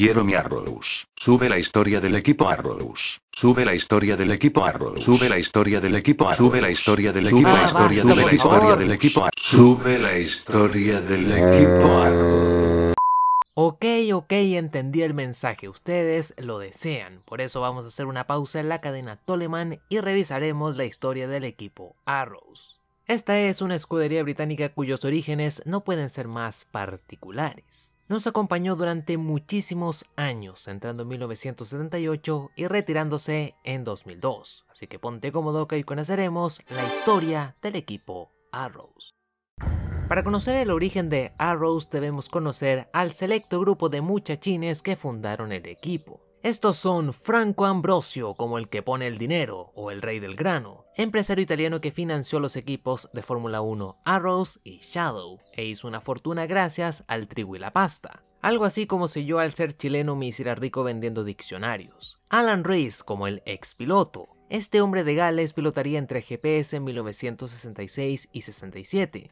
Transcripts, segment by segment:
Quiero mi Arrows. Sube la historia del equipo Arrows. Sube la historia del equipo Arrows. Sube la historia del equipo Arrows. Sube la historia del equipo basta, de la historia del equipo Ar- Sube la historia del equipo Arrows. Ok, ok, entendí el mensaje. Ustedes lo desean. Por eso vamos a hacer una pausa en la cadena Toleman y revisaremos la historia del equipo Arrows. Esta es una escudería británica cuyos orígenes no pueden ser más particulares. Nos acompañó durante muchísimos años, entrando en 1978 y retirándose en 2002. Así que ponte cómodo que hoy conoceremos la historia del equipo Arrows. Para conocer el origen de Arrows debemos conocer al selecto grupo de muchachines que fundaron el equipo. Estos son Franco Ambrosio, como el que pone el dinero, o el rey del grano, empresario italiano que financió los equipos de Fórmula 1 Arrows y Shadow, e hizo una fortuna gracias al trigo y la pasta. Algo así como si yo al ser chileno me hiciera rico vendiendo diccionarios. Alan Rees, como el ex piloto. Este hombre de Gales pilotaría entre GPS en 1966 y 67,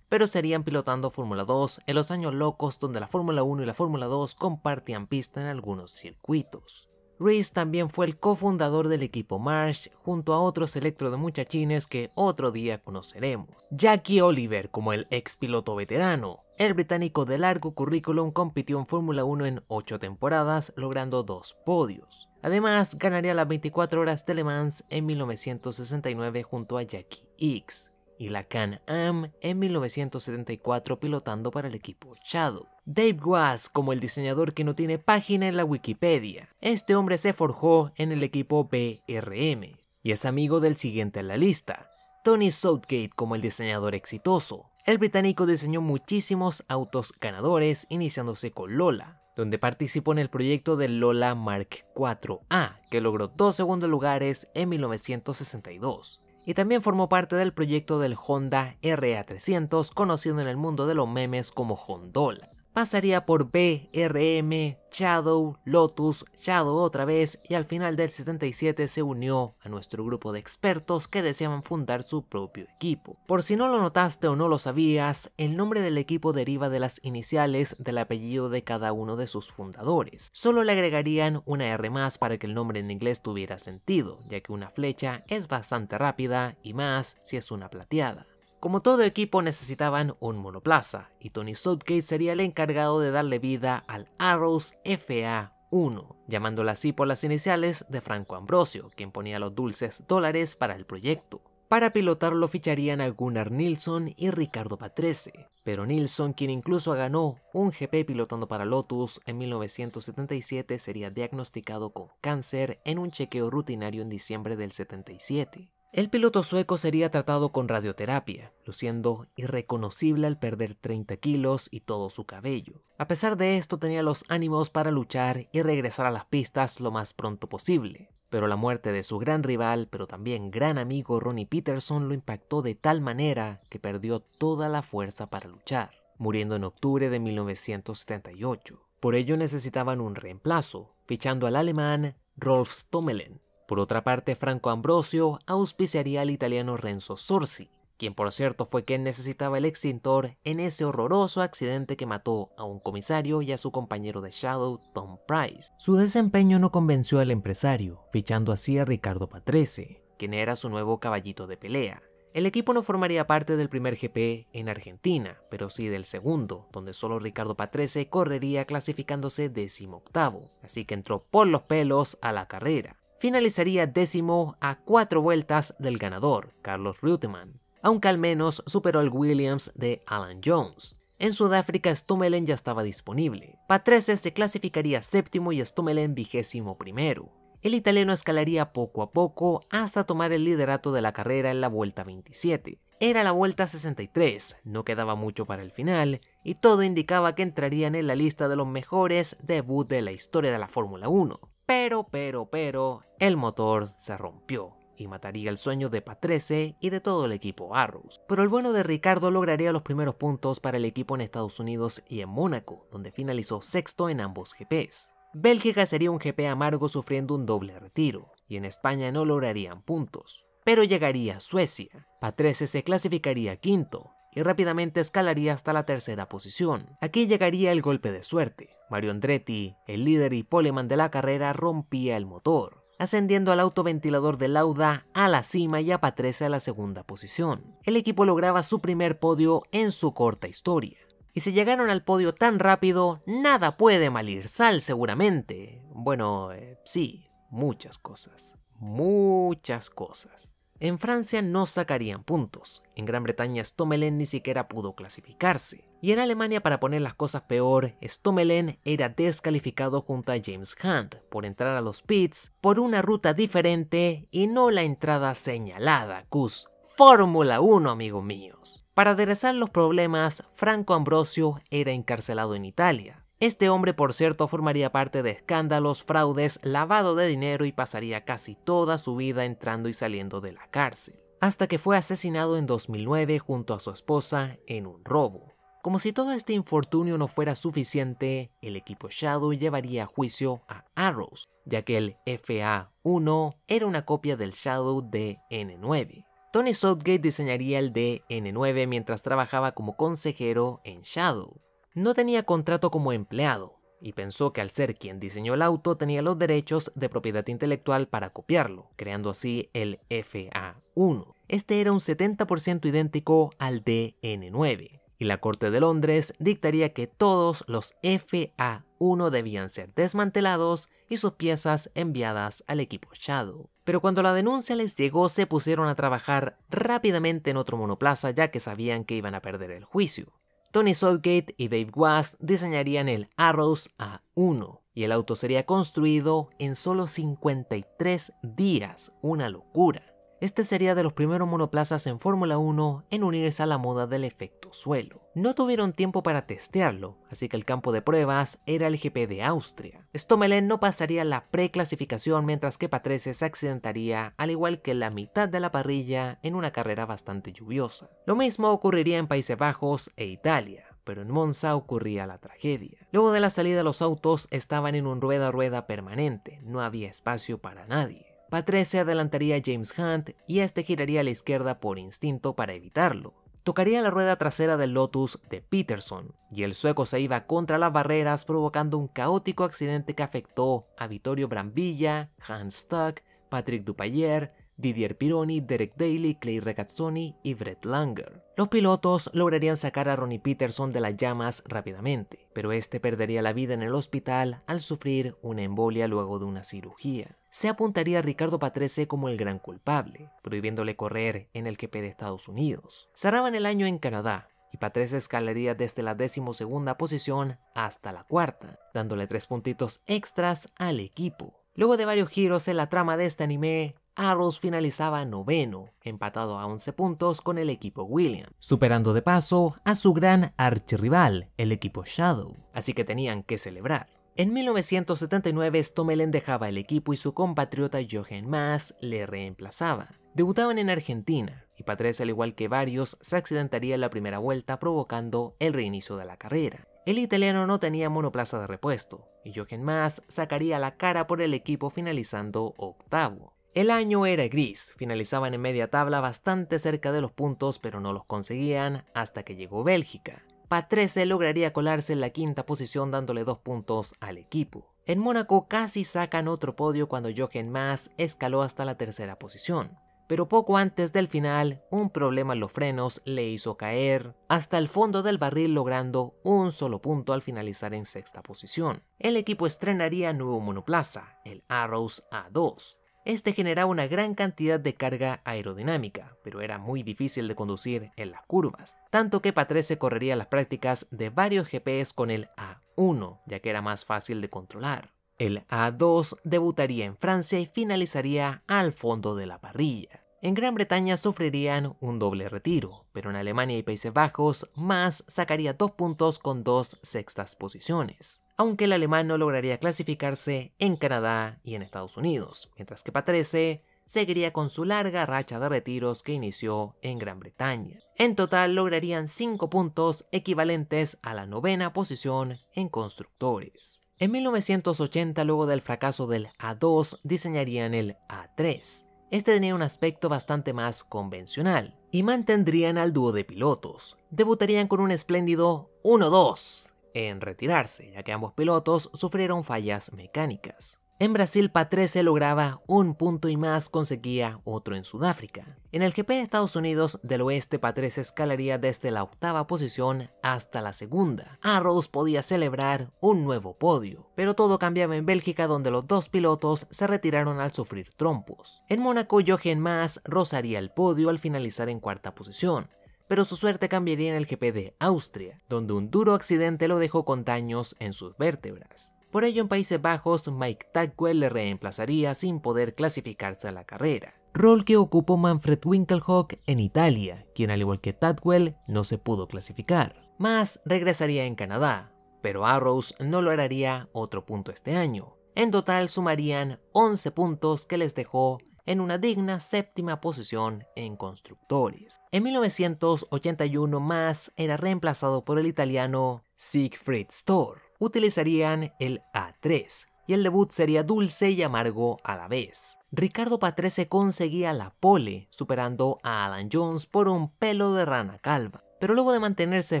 pero serían pilotando Fórmula 2 en los años locos donde la Fórmula 1 y la Fórmula 2 compartían pista en algunos circuitos. Rees también fue el cofundador del equipo Marsh junto a otros electro de muchachines que otro día conoceremos. Jackie Oliver como el ex piloto veterano. El británico de largo currículum compitió en Fórmula 1 en 8 temporadas logrando dos podios. Además ganaría las 24 horas de Le Mans en 1969 junto a Jackie X y la Can-Am en 1974 pilotando para el equipo Shadow. Dave Was como el diseñador que no tiene página en la Wikipedia. Este hombre se forjó en el equipo BRM y es amigo del siguiente en la lista. Tony Southgate como el diseñador exitoso. El británico diseñó muchísimos autos ganadores iniciándose con Lola, donde participó en el proyecto del Lola Mark IV-A, que logró dos segundos lugares en 1962 y también formó parte del proyecto del Honda RA300 conocido en el mundo de los memes como Hondola. Pasaría por BRM, Shadow, Lotus, Shadow otra vez y al final del 77 se unió a nuestro grupo de expertos que deseaban fundar su propio equipo. Por si no lo notaste o no lo sabías, el nombre del equipo deriva de las iniciales del apellido de cada uno de sus fundadores. Solo le agregarían una R más para que el nombre en inglés tuviera sentido, ya que una flecha es bastante rápida y más si es una plateada. Como todo equipo necesitaban un monoplaza, y Tony Southgate sería el encargado de darle vida al Arrows FA1, llamándola así por las iniciales de Franco Ambrosio, quien ponía los dulces dólares para el proyecto. Para pilotarlo ficharían a Gunnar Nilsson y Ricardo Patrese, pero Nilsson, quien incluso ganó un GP pilotando para Lotus en 1977, sería diagnosticado con cáncer en un chequeo rutinario en diciembre del 77. El piloto sueco sería tratado con radioterapia, luciendo irreconocible al perder 30 kilos y todo su cabello. A pesar de esto tenía los ánimos para luchar y regresar a las pistas lo más pronto posible, pero la muerte de su gran rival, pero también gran amigo Ronnie Peterson lo impactó de tal manera que perdió toda la fuerza para luchar, muriendo en octubre de 1978. Por ello necesitaban un reemplazo, fichando al alemán Rolf Stommelen, por otra parte, Franco Ambrosio auspiciaría al italiano Renzo Sorsi, quien por cierto fue quien necesitaba el extintor en ese horroroso accidente que mató a un comisario y a su compañero de Shadow, Tom Price. Su desempeño no convenció al empresario, fichando así a Ricardo Patrese, quien era su nuevo caballito de pelea. El equipo no formaría parte del primer GP en Argentina, pero sí del segundo, donde solo Ricardo Patrese correría clasificándose décimo octavo, así que entró por los pelos a la carrera finalizaría décimo a cuatro vueltas del ganador, Carlos Reutemann, aunque al menos superó al Williams de Alan Jones. En Sudáfrica Stummelen ya estaba disponible. Patrese se clasificaría séptimo y Stummelen vigésimo primero. El italiano escalaría poco a poco hasta tomar el liderato de la carrera en la vuelta 27. Era la vuelta 63, no quedaba mucho para el final, y todo indicaba que entrarían en la lista de los mejores debut de la historia de la Fórmula 1. Pero, pero, pero, el motor se rompió y mataría el sueño de Patrese y de todo el equipo Arrows. Pero el bueno de Ricardo lograría los primeros puntos para el equipo en Estados Unidos y en Mónaco, donde finalizó sexto en ambos GPs. Bélgica sería un GP amargo sufriendo un doble retiro, y en España no lograrían puntos. Pero llegaría Suecia. Patrese se clasificaría quinto, y rápidamente escalaría hasta la tercera posición. Aquí llegaría el golpe de suerte. Mario Andretti, el líder y poleman de la carrera, rompía el motor ascendiendo al autoventilador de Lauda a la cima y a Patrese a la segunda posición. El equipo lograba su primer podio en su corta historia. Y si llegaron al podio tan rápido, nada puede mal ir sal seguramente. Bueno, eh, sí, muchas cosas. Muchas cosas. En Francia no sacarían puntos, en Gran Bretaña Stommelen ni siquiera pudo clasificarse, y en Alemania para poner las cosas peor, Stommelen era descalificado junto a James Hunt por entrar a los pits por una ruta diferente y no la entrada señalada, Cus. Fórmula 1, amigos míos. Para aderezar los problemas, Franco Ambrosio era encarcelado en Italia, este hombre, por cierto, formaría parte de escándalos, fraudes, lavado de dinero y pasaría casi toda su vida entrando y saliendo de la cárcel, hasta que fue asesinado en 2009 junto a su esposa en un robo. Como si todo este infortunio no fuera suficiente, el equipo Shadow llevaría a juicio a Arrows, ya que el FA-1 era una copia del Shadow DN9. Tony Southgate diseñaría el DN9 mientras trabajaba como consejero en Shadow, no tenía contrato como empleado y pensó que al ser quien diseñó el auto tenía los derechos de propiedad intelectual para copiarlo, creando así el FA1. Este era un 70% idéntico al DN9, y la Corte de Londres dictaría que todos los FA1 debían ser desmantelados y sus piezas enviadas al equipo Shadow. Pero cuando la denuncia les llegó se pusieron a trabajar rápidamente en otro monoplaza ya que sabían que iban a perder el juicio. Tony Southgate y Dave Wast diseñarían el Arrows A1 y el auto sería construido en solo 53 días, una locura. Este sería de los primeros monoplazas en Fórmula 1 en unirse a la moda del efecto suelo. No tuvieron tiempo para testearlo, así que el campo de pruebas era el GP de Austria. Stommelen no pasaría la preclasificación mientras que Patrese se accidentaría al igual que la mitad de la parrilla en una carrera bastante lluviosa. Lo mismo ocurriría en Países Bajos e Italia pero en Monza ocurría la tragedia. Luego de la salida los autos estaban en un rueda rueda permanente, no había espacio para nadie. Patrese adelantaría a James Hunt y este giraría a la izquierda por instinto para evitarlo. Tocaría la rueda trasera del Lotus de Peterson y el sueco se iba contra las barreras provocando un caótico accidente que afectó a Vittorio Brambilla, Hans Stuck, Patrick Dupayer, Didier Pironi, Derek Daly, Clay Regazzoni y Brett Langer. Los pilotos lograrían sacar a Ronnie Peterson de las llamas rápidamente, pero este perdería la vida en el hospital al sufrir una embolia luego de una cirugía. Se apuntaría a Ricardo Patrese como el gran culpable, prohibiéndole correr en el GP de Estados Unidos. Cerraban el año en Canadá, y Patrese escalaría desde la decimosegunda posición hasta la cuarta, dándole tres puntitos extras al equipo. Luego de varios giros en la trama de este anime, Arrows finalizaba noveno, empatado a 11 puntos con el equipo Williams, superando de paso a su gran archirrival, el equipo Shadow, así que tenían que celebrar. En 1979 Stommelen dejaba el equipo y su compatriota Jochen Maas le reemplazaba. Debutaban en Argentina, y Patrese al igual que varios se accidentaría en la primera vuelta provocando el reinicio de la carrera. El italiano no tenía monoplaza de repuesto, y Jochen Maas sacaría la cara por el equipo finalizando octavo. El año era gris, finalizaban en media tabla bastante cerca de los puntos pero no los conseguían hasta que llegó Bélgica. Patrese lograría colarse en la quinta posición dándole dos puntos al equipo. En Mónaco casi sacan otro podio cuando Jochen Maas escaló hasta la tercera posición. Pero poco antes del final, un problema en los frenos le hizo caer hasta el fondo del barril logrando un solo punto al finalizar en sexta posición. El equipo estrenaría nuevo monoplaza, el Arrows A2, este generaba una gran cantidad de carga aerodinámica, pero era muy difícil de conducir en las curvas, tanto que Patrese correría las prácticas de varios GPs con el A1, ya que era más fácil de controlar. El A2 debutaría en Francia y finalizaría al fondo de la parrilla. En Gran Bretaña sufrirían un doble retiro, pero en Alemania y Países Bajos, Más sacaría dos puntos con dos sextas posiciones aunque el alemán no lograría clasificarse en Canadá y en Estados Unidos, mientras que Patrese seguiría con su larga racha de retiros que inició en Gran Bretaña. En total lograrían 5 puntos equivalentes a la novena posición en constructores. En 1980, luego del fracaso del A2, diseñarían el A3. Este tenía un aspecto bastante más convencional, y mantendrían al dúo de pilotos. Debutarían con un espléndido 1-2 en retirarse, ya que ambos pilotos sufrieron fallas mecánicas. En Brasil, Patrese lograba un punto y más conseguía otro en Sudáfrica. En el GP de Estados Unidos del Oeste, Patrese escalaría desde la octava posición hasta la segunda. Arrows podía celebrar un nuevo podio, pero todo cambiaba en Bélgica donde los dos pilotos se retiraron al sufrir trompos. En Mónaco, Jochen Maas rozaría el podio al finalizar en cuarta posición pero su suerte cambiaría en el GP de Austria, donde un duro accidente lo dejó con daños en sus vértebras. Por ello, en Países Bajos, Mike Tagwell le reemplazaría sin poder clasificarse a la carrera, rol que ocupó Manfred Winkelhock en Italia, quien al igual que Tadwell no se pudo clasificar. Más regresaría en Canadá, pero Arrows no lograría otro punto este año. En total sumarían 11 puntos que les dejó en una digna séptima posición en constructores. En 1981 más era reemplazado por el italiano Siegfried Storr, utilizarían el A3 y el debut sería dulce y amargo a la vez. Ricardo Patrese conseguía la pole, superando a Alan Jones por un pelo de rana calva. Pero luego de mantenerse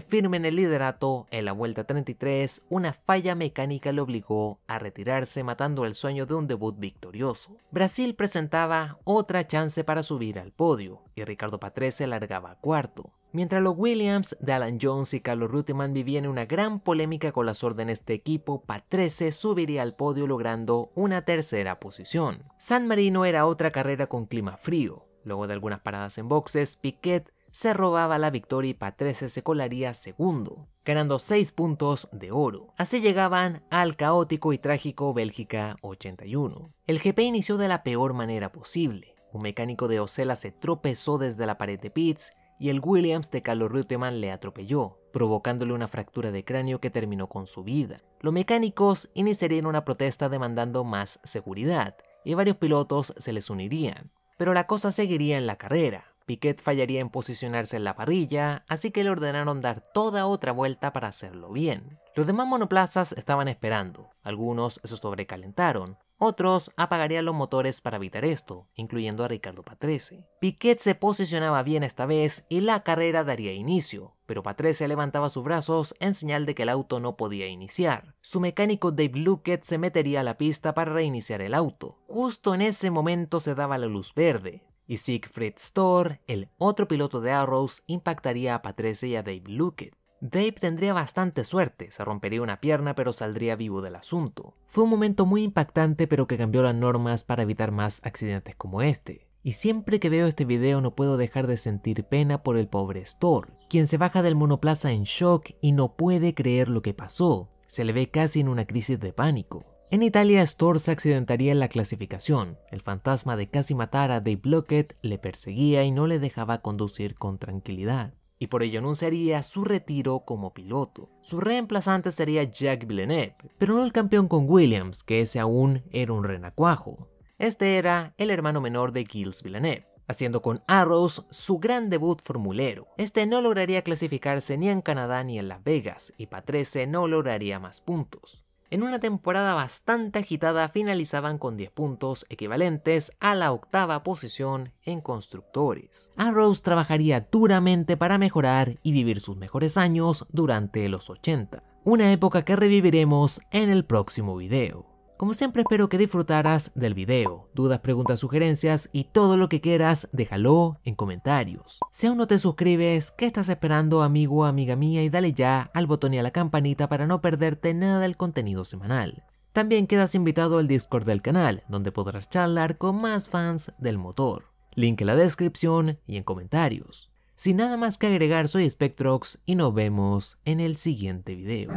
firme en el liderato, en la vuelta 33, una falla mecánica le obligó a retirarse matando el sueño de un debut victorioso. Brasil presentaba otra chance para subir al podio, y Ricardo Patrese largaba cuarto. Mientras los Williams Alan Jones y Carlos Reutemann vivían una gran polémica con las órdenes de equipo, Patrese subiría al podio logrando una tercera posición. San Marino era otra carrera con clima frío. Luego de algunas paradas en boxes, Piquet se robaba la victoria y Patrese se colaría segundo, ganando 6 puntos de oro. Así llegaban al caótico y trágico Bélgica 81. El GP inició de la peor manera posible. Un mecánico de Ocela se tropezó desde la pared de pits y el Williams de Carlos Reutemann le atropelló, provocándole una fractura de cráneo que terminó con su vida. Los mecánicos iniciarían una protesta demandando más seguridad, y varios pilotos se les unirían. Pero la cosa seguiría en la carrera. Piquet fallaría en posicionarse en la parrilla, así que le ordenaron dar toda otra vuelta para hacerlo bien. Los demás monoplazas estaban esperando, algunos se sobrecalentaron, otros apagarían los motores para evitar esto, incluyendo a Ricardo Patrese. Piquet se posicionaba bien esta vez y la carrera daría inicio, pero Patrese levantaba sus brazos en señal de que el auto no podía iniciar. Su mecánico Dave Luckett se metería a la pista para reiniciar el auto. Justo en ese momento se daba la luz verde, y Siegfried Storr, el otro piloto de Arrows, impactaría a Patrese y a Dave Luckett. Dave tendría bastante suerte, se rompería una pierna pero saldría vivo del asunto. Fue un momento muy impactante pero que cambió las normas para evitar más accidentes como este. Y siempre que veo este video no puedo dejar de sentir pena por el pobre Storr, quien se baja del monoplaza en shock y no puede creer lo que pasó. Se le ve casi en una crisis de pánico. En Italia, Storr se accidentaría en la clasificación. El fantasma de casi matar a Dave Blockett le perseguía y no le dejaba conducir con tranquilidad y por ello anunciaría su retiro como piloto. Su reemplazante sería Jack Villeneuve, pero no el campeón con Williams, que ese aún era un renacuajo. Este era el hermano menor de Gilles Villeneuve, haciendo con Arrows su gran debut formulero. Este no lograría clasificarse ni en Canadá ni en Las Vegas, y Patrese no lograría más puntos. En una temporada bastante agitada finalizaban con 10 puntos equivalentes a la octava posición en constructores. Arrows trabajaría duramente para mejorar y vivir sus mejores años durante los 80, una época que reviviremos en el próximo video. Como siempre espero que disfrutaras del video. Dudas, preguntas, sugerencias y todo lo que quieras, déjalo en comentarios. Si aún no te suscribes, ¿qué estás esperando amigo o amiga mía? Y dale ya al botón y a la campanita para no perderte nada del contenido semanal. También quedas invitado al Discord del canal, donde podrás charlar con más fans del motor. Link en la descripción y en comentarios. Sin nada más que agregar, soy Spectrox y nos vemos en el siguiente video.